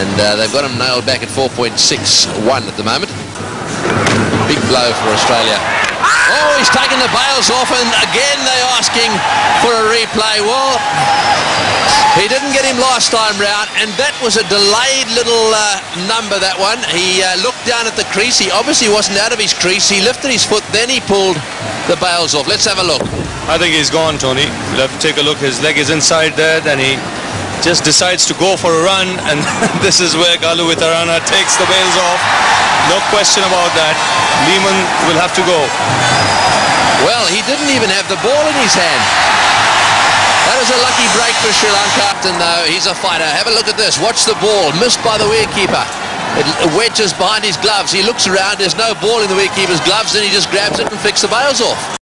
And uh, they've got him nailed back at 4.61 at the moment. Big blow for Australia. Oh, he's taken the bails off, and again they're asking for a replay. Well, didn't get him last time round, and that was a delayed little uh, number, that one. He uh, looked down at the crease. He obviously wasn't out of his crease. He lifted his foot, then he pulled the bails off. Let's have a look. I think he's gone, Tony. You'll have to take a look. His leg is inside there, then he just decides to go for a run, and this is where Kaluwitharana takes the bails off. No question about that. Lehmann will have to go. Well, he didn't even have the ball in his hand. Break for Sri Lanka. And though he's a fighter. Have a look at this. Watch the ball. Missed by the wicketkeeper. It wedges behind his gloves. He looks around. There's no ball in the wicketkeeper's gloves. Then he just grabs it and flicks the bails off.